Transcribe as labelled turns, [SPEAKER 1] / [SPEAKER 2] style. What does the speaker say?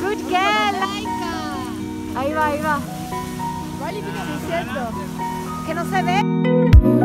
[SPEAKER 1] Good girl, Laika. Ahí va, ahí va. Sí, es cierto. Que no se ve.